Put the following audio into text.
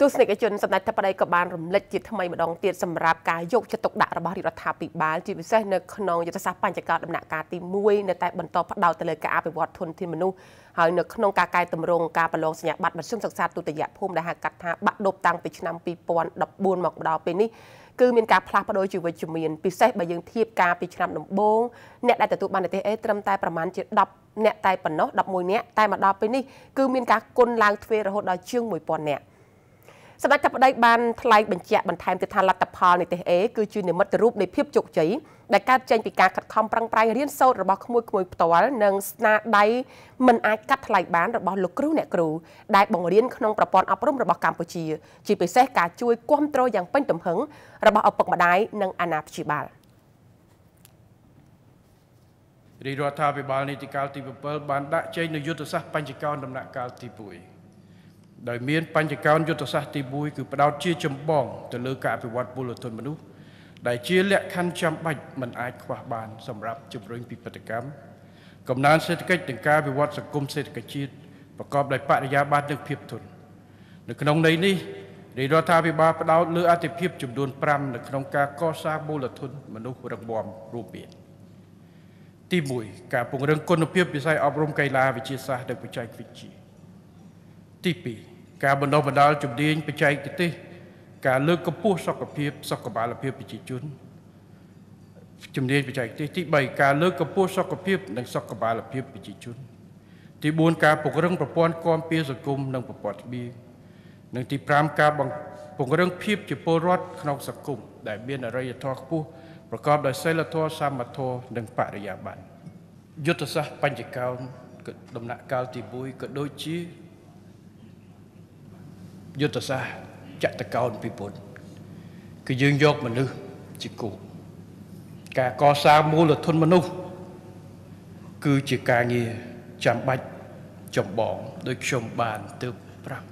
ទស្សនិកជនសម្ដេចថាប្តីក៏បានរំលឹកជាថ្មីម្ដងទៀតសម្រាប់ការយកចិត្តទុកដាក់របស់រដ្ឋាភិបាលជាពិសេសនៅក្នុងយុទ្ធសាស្ត្របញ្ចកោដំណាក់កាលទី1នៅតែបន្តផ្ដោតទៅលើការអភិវឌ្ឍធនធានមនុស្សហើយនៅក្នុងការកែតម្រង់ការប្រឡងសញ្ញាបត្រមធ្យមសិក្សាទុតិយភូមិដែលហៅកាត់ថាបាក់ដប់តាំងពីឆ្នាំ2014មកដល់ពេលនេះគឺមានការផ្លាស់ប្ដូរជាវិជ្ជមានពិសេសបើយើងធៀបការពីឆ្នាំដំបូងអ្នកដែលទទួលបាននិទេសអេត្រឹមតែប្រមាណជា10អ្នកតែប៉ុណ្ណោះ11អ្នកតែមកដល់ពេលនេះគឺមានការគុណឡើងទ្វេរហូតដល់ជាង1000អ្នក សម្ដេចតាប្តីបានថ្លែងបញ្ជាក់បន្ថែមទៀតថាលទ្ធផលនិទេសអេគឺជានិមិត្តរូបនៃភាពជោគជ័យដែលកើតចេញពីការខិតខំប្រឹងប្រែងរៀនសូត្ររបស់ក្មួយក្មួយផ្ទាល់និងស្នាដៃមិនអាចកាត់ថ្លៃបានរបស់លោកគ្រូអ្នកគ្រូដែលបង្រៀនក្នុងប្រព័ន្ធអប់រំរបស់កម្ពុជា ជាពិសេសការជួយគ្រប់គ្រងយ៉ាងពេញទំហឹងរបស់ឪពុកម្ដាយនិងអាណាព្យាបាលរាជរដ្ឋាភិបាលនីតិកាលទី7បានដាក់ចេញនូវយុទ្ធសាស្ត្របញ្ចកោណដំណាក់កាលទី1 ដោយមានបញ្ចកោណយុទ្ធសាស្ត្រទី1គឺផ្ដោតជាចម្បង ទៅលើការអភិវឌ្ឍពលរដ្ឋមនុស្សដែលជាលក្ខខណ្ឌចាំបាច់មិនអាចខ្វះបាន សម្រាប់ជំរុញពិពិធកម្មកំណើនសេដ្ឋកិច្ចនិងការវិវត្តសង្គមសេដ្ឋកិច្ចជាតិប្រកបដោយបរិយាបន្ននិងភាពធន់នៅក្នុងន័យនេះរាជរដ្ឋាភិបាលផ្ដោតលើអតិភិបចំនួន5នៅក្នុងការកសាងមូលធនមនុស្សរឹងមាំរួមមានទី1ការពង្រឹងគុណភាពវិស័យអប់រំកីឡាវិទ្យាសាស្ត្រនិងបច្ចេកវិទ្យា ទី2ការបណ្ដុះបណ្ដាលជំនាញបច្ចេកទេសការលើកកម្ពស់សុខភាពសុខភាពភាពប្រជាជនជំនាញបច្ចេកទេសទី3ការលើកកម្ពស់សុខភាព និងសុខភាពប្រជាជន ទី4ការពង្រឹងប្រព័ន្ធគាំពារសង្គមនិងប្រព័ន្ធស្បៀងនិងទី5ការពង្រឹងភាពជាពលរដ្ឋក្នុងសង្គមដែលមានអរិយធម៌ខ្ពស់ប្រកបដោយសិលធម៌សមធម៌និងបរិយាបន្នយុទ្ធសាស្ត្របញ្ចកោណដំណាក់កាលទី1ក៏ដូចជា យុទ្ធសាស្ត្រចតកោណពិពុនគឺយើងយកមនុស្សជាគោលការកសាងមូលធនមនុស្សគឺជាការងារចាំបាច់ចម្បងដោយខ្ញុំបានទើបប្រាប់